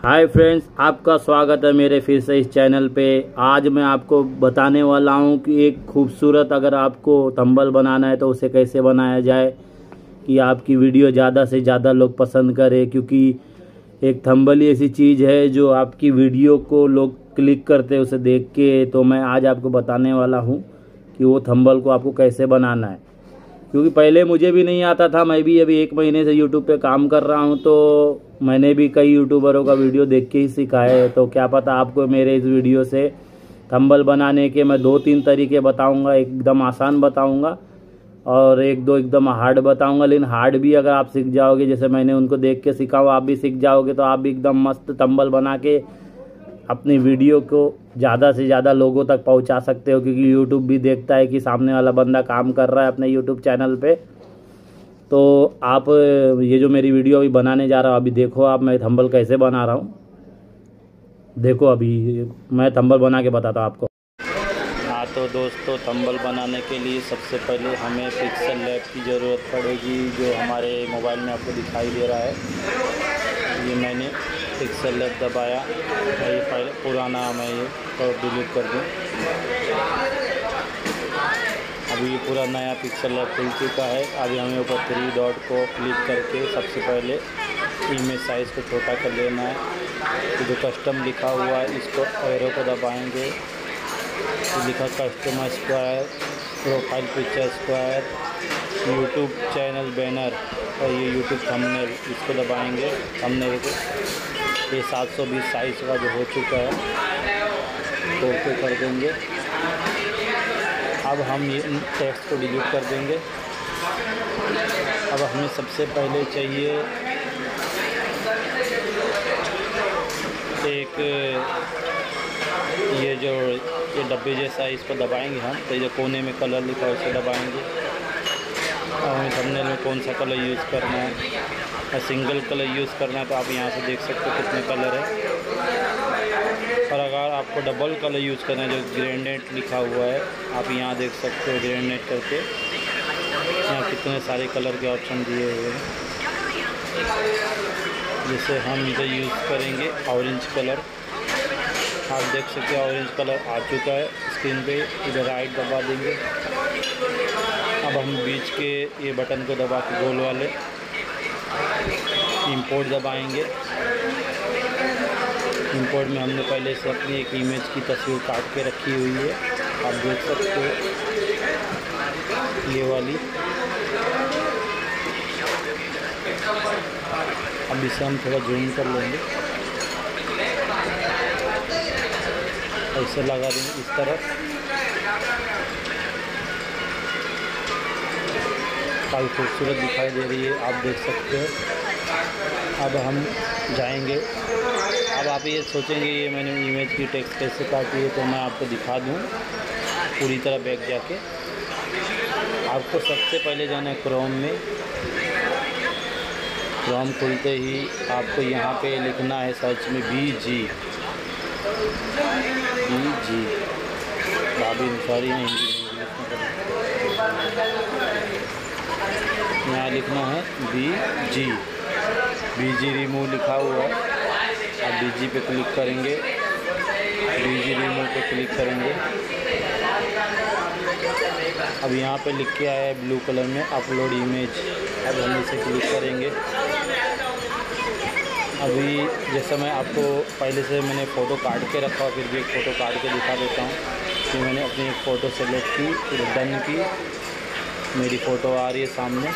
Hi friends, आपका स्वागत है मेरे फिर से इस चैनल पे। आज मैं आपको बताने वाला हूँ कि एक खूबसूरत अगर आपको तंबल बनाना है तो उसे कैसे बनाया जाए कि आपकी वीडियो ज़्यादा से ज़्यादा लोग पसंद करें, क्योंकि एक थम्बल ही ऐसी चीज़ है जो आपकी वीडियो को लोग क्लिक करते उसे देख के। तो मैं आज आपको बताने वाला हूँ कि वो थम्बल को आपको कैसे बनाना है। क्योंकि पहले मुझे भी नहीं आता था, मैं भी अभी एक महीने से यूट्यूब पे काम कर रहा हूँ तो मैंने भी कई यूट्यूबरों का वीडियो देख के ही सीखा है तो क्या पता आपको मेरे इस वीडियो से थंबल बनाने के मैं दो तीन तरीके बताऊँगा, एकदम आसान बताऊँगा और एक दो एकदम हार्ड बताऊँगा, लेकिन हार्ड भी अगर आप सीख जाओगे, जैसे मैंने उनको देख के सीखा आप भी सीख जाओगे तो आप भी एकदम मस्त तंबल बना के अपनी वीडियो को ज़्यादा से ज़्यादा लोगों तक पहुँचा सकते हो, क्योंकि यूट्यूब भी देखता है कि सामने वाला बंदा काम कर रहा है अपने यूट्यूब चैनल पे। तो आप, ये जो मेरी वीडियो अभी बनाने जा रहा हूँ, अभी देखो आप, मैं थंबल कैसे बना रहा हूँ। देखो अभी, मैं थंबल बना के बताता हूँ आपको। हाँ तो दोस्तों, थंबल बनाने के लिए सबसे पहले हमें पिक्सल लैब की ज़रूरत पड़ेगी, जो हमारे मोबाइल में आपको दिखाई दे रहा है। ये मैंने पिक्सल लैब दबाया ये पुराना मैं ये तो डिलीट कर दूँ। अभी पूरा नया पिक्सल लैब खुल चुका है। अभी हमें ऊपर थ्री डॉट को क्लिक करके सबसे पहले इमेज साइज़ को छोटा कर लेना है। जो कस्टम लिखा हुआ है, इसको एरो को दबाएँगे। लिखा customer square profile picture square YouTube channel banner और ये यूट्यूब थंबनेल इसको दबाएँगे। थंबनेल को ये 720 साइज़ का जो हो चुका है तो कर देंगे। अब हम ये टेक्स्ट को डिलीट कर देंगे। अब हमें सबसे पहले चाहिए एक, ये जो, ये डब्बे जैसा है इस पर दबाएँगे हम। तो ये कोने में कलर लिखा है, उसे दबाएँगे। और हमें थंबनेल में कौन सा कलर यूज़ करना है? सिंगल कलर यूज़ करना है तो आप यहाँ से देख सकते हो कितने कलर है। और अगर आपको डबल कलर यूज़ करना है, जो ग्रेनेट लिखा हुआ है, आप यहाँ देख सकते हो ग्रेनेट करके। यहाँ कितने सारे कलर के ऑप्शन दिए हुए हैं। जैसे हम इसे यूज़ करेंगे ऑरेंज कलर आप देख सकते हो ऑरेंज कलर आ चुका है। स्क्रीन पे इधर राइट दबा देंगे। अब हम बीच के ये बटन को दबा के गोल वाले इंपोर्ट दबाएँगे। इंपोर्ट में हमने पहले से अपनी एक इमेज की तस्वीर काट के रखी हुई है। आप देख सकते हो। ये वाली। अब इसे हम थोड़ा जूम कर लेंगे। ऐसे लगा देंगे इस तरफ़। काफ़ी खूबसूरत दिखाई दे रही है, आप देख सकते हो। अब हम जाएँगे। अब आप ये सोचेंगे, ये मैंने इमेज की टेक्स्ट कैसे काटी है तो मैं आपको दिखा दूँ पूरी तरह बैक जाके। आपको सबसे पहले जाना है क्रोम में। क्रोम खुलते ही आपको यहाँ पे लिखना है सर्च में बी जी बी जी भाभी सॉरी हिंदी यहाँ लिखना है B G B G remove लिखा हुआ है। आप बी जी पे क्लिक करेंगे। बी जी रिमूव पे क्लिक करेंगे। अब यहाँ पे लिख के आया है ब्लू कलर में अपलोड इमेज अब हम इसे क्लिक करेंगे। अभी जैसा मैं आपको पहले से मैंने फ़ोटो काट के रखा फिर भी एक फ़ोटो काट के दिखा देता हूँ। कि मैंने अपनी एक फ़ोटो सेलेक्ट की, फिर डन की। मेरी फ़ोटो आ रही है सामने।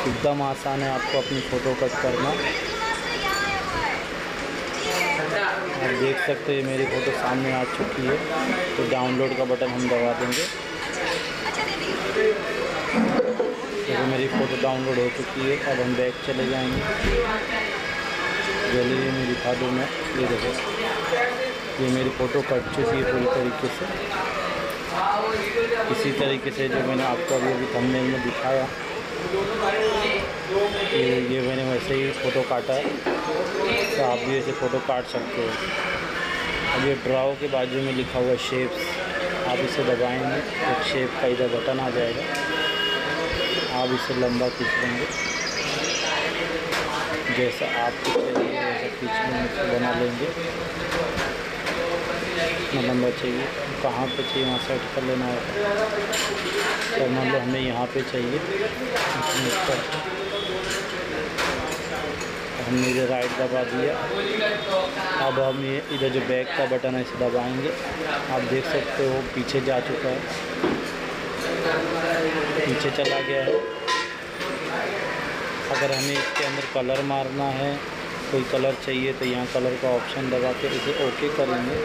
एकदम आसान है आपको अपनी फ़ोटो कट करना। आप देख सकते हैं, मेरी फ़ोटो सामने आ चुकी है। तो डाउनलोड का बटन हम दबा देंगे। देखो, मेरी फ़ोटो डाउनलोड हो चुकी है। अब हम बैग चले जाएँगे। जल्दी मैं दिखा दूँ मैं। ये देखो, ये मेरी फ़ोटो कट चुकी है पूरी तरीके से। इसी तरीके से जो मैंने आपको अभी अभी थंबनेल में दिखाया। ये ये मैंने वैसे ही फ़ोटो काटा है। तो आप भी ऐसे फ़ोटो काट सकते हो। अब ये ड्राओ के बाजू में लिखा हुआ शेप्स आप इसे दबाएँगे, एक शेप का इधर बटन आ जाएगा। आप इसे लंबा खींच लेंगे। जैसा आपको चाहिए वैसा खींच लेंगे बना लेंगे। कितना लंबा चाहिए। कहाँ पे चाहिए? वहाँ सेट कर लेना होगा तो मान लो हमें यहाँ पे चाहिए। हमने इधर राइट दबा दिया। अब हम ये इधर जो बैक का बटन है, इसे दबाएँगे। आप देख सकते हो, पीछे जा चुका है। पीछे चला गया है। अगर हमें इसके अंदर कलर मारना है, कोई कलर चाहिए तो यहाँ कलर का ऑप्शन दबा के इसे ओके करेंगे।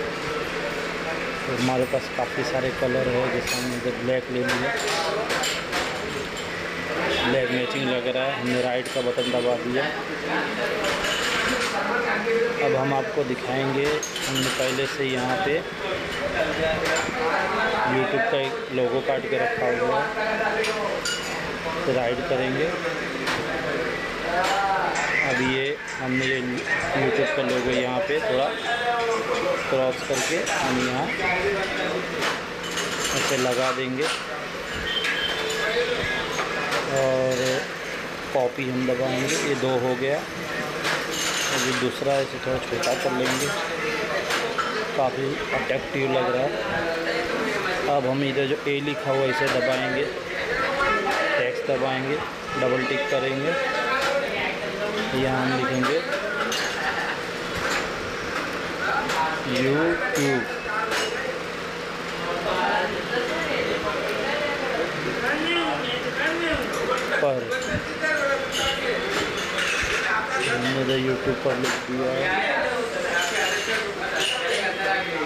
तो हमारे पास काफ़ी सारे कलर है, जैसे हमने इधर ब्लैक ले लिया ब्लैक मैचिंग लग रहा है। हमने राइट का बटन दबा दिया। अब हम आपको दिखाएँगे, हमने पहले से यहाँ पे यूट्यूब का एक लोगो काट के रखा हुआ है। तो राइड करेंगे। अब ये हमने ये यूट्यूब का लोगो यहाँ पे थोड़ा क्रॉस करके हम यहाँ ऐसे लगा देंगे। और कॉपी हम दबाएँगे ये दो हो गया। और अभी दूसरा इसे थोड़ा छोटा कर लेंगे। काफ़ी अट्रैक्टिव लग रहा है। अब हम इधर जो ए लिखा हुआ इसे दबाएँगे। टैक्स दबाएँगे। डबल टिक करेंगे। यहाँ हम लिखेंगे। यूट्यूब पर। हमने यूट्यूब पर लिख दिया। है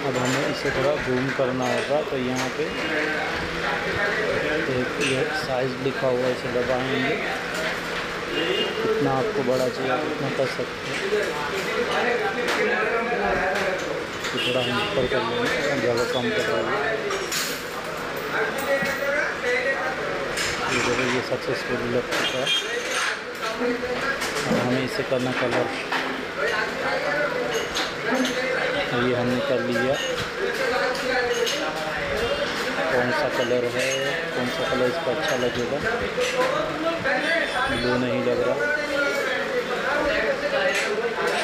अब हमें इसे थोड़ा जूम करना होगा तो यहाँ पे एक साइज़ लिखा हुआ है, इसे दबाएँगे। कितना आपको बड़ा चाहिए उतना कर सकते हैं। थोड़ा हम ऊपर कर लेंगे, जगह कम कर लेंगे। ये देखो ये सक्सेसफुल लग चुका है। हमें इसे करना कलर ये हमने कर लिया। कौन सा कलर है, कौन सा कलर इसको अच्छा लगेगा? ब्लू नहीं लग रहा।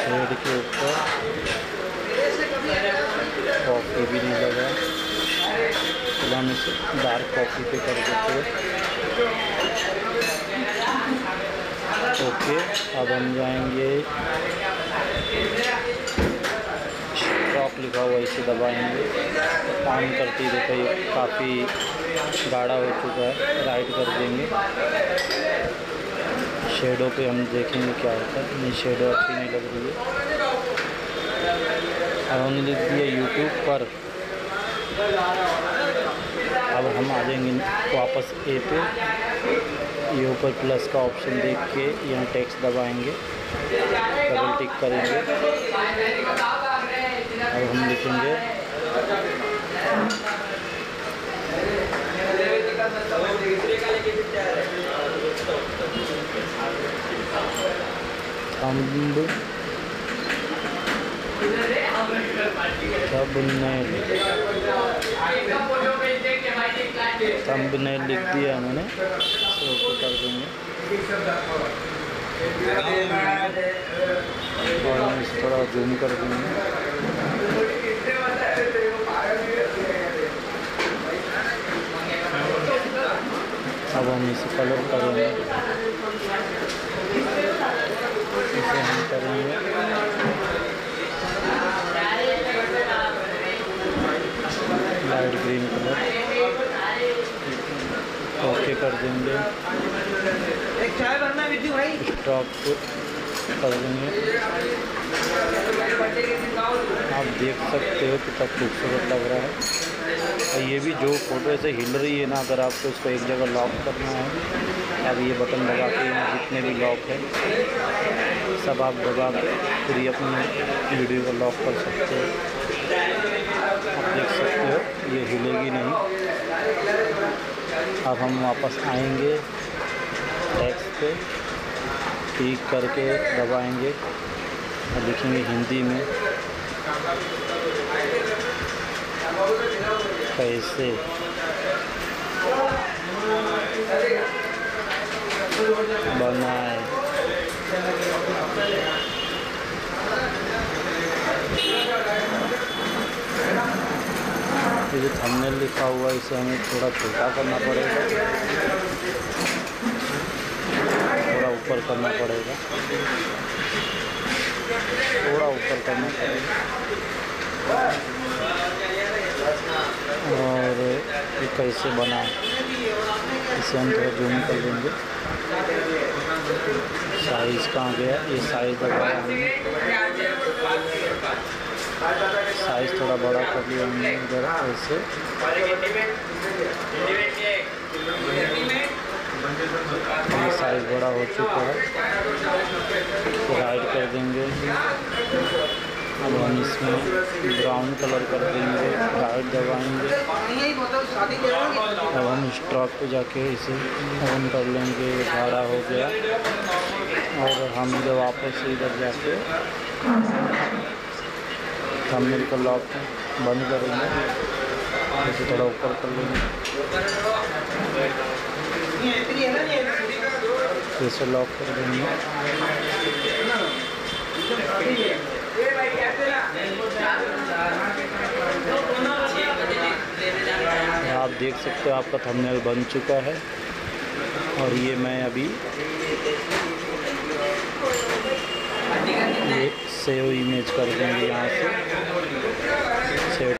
रेड के ऊपर। कॉफ़ी भी नहीं लगा। चलो हम इसे डार्क कॉफ़ी पे कर देते ओके, अब हम जाएँगे। स्टॉक लिखा हुआ इसे दबाएँगे। ऑन करती देखो ये काफ़ी गाढ़ा हो चुका है राइट कर देंगे। शेडो पे हम देखेंगे क्या होता है। नहीं शेडो अच्छी नहीं लग रही है। अब हमने लिख दिया यूट्यूब पर। अब हम आ जाएँगे वापस ए पे। ये ऊपर प्लस का ऑप्शन देख के यहाँ टेक्स्ट दबाएँगे। डबल टिक करेंगे। अब हम लिखेंगे। थंब थंबनेल थंबनेल लिख दिया मैंने। तो कर देंगे। और हम इसे थोड़ा जूम कर देंगे। अब हम इसे कलर करेंगे। इसे हम करेंगे। लाइट ग्रीन कलर ओके कर देंगे। एक चाय बनना विद्यु भाई। स्टॉप कर देंगे। आप देख सकते हो कितना खूबसूरत लग रहा है। और ये भी जो फ़ोटो ऐसे हिल रही है ना अगर आपको इसको एक जगह लॉक करना है अब ये बटन दबा के यहाँ जितने भी लॉक है सब आप दबा के फिर ये अपनी वीडियो को लॉक कर सकते हो। आप देख सकते हो ये हिलेगी नहीं। अब हम वापस आएँगे टेक्स्ट पे क्लिक करके दबाएँगे और लिखेंगे हिंदी में, कैसे? बनाए। थंबनेल लिखा हुआ है, इसे हमें थोड़ा छोटा करना पड़ेगा। थोड़ा ऊपर करना पड़ेगा। थोड़ा ऊपर करना पड़ेगा। और ये कैसे बना? इसे हम थोड़ा जूम कर लेंगे साइज़ कहाँ गया? ये साइज़ दबाया हमने साइज़ थोड़ा बड़ा कर लिया हमने इधर, ऐसे। साइज़ बड़ा हो चुका है। हाइड कर देंगे। अब हम इसमें ब्राउन कलर कर देंगे हाइट दबाएँगे। अब हम स्टॉक पे जाके इसे ऑन कर लेंगे भाड़ा हो गया। और हम जब वापस इधर जाके थंबनेल का लॉक बंद करेंगे इसे थोड़ा ऊपर कर लेंगे इसे लॉक कर देंगे। आप देख सकते हो, आपका थंबनेल बन चुका है। और ये मैं अभी सेव इमेज कर देंगे यहाँ से।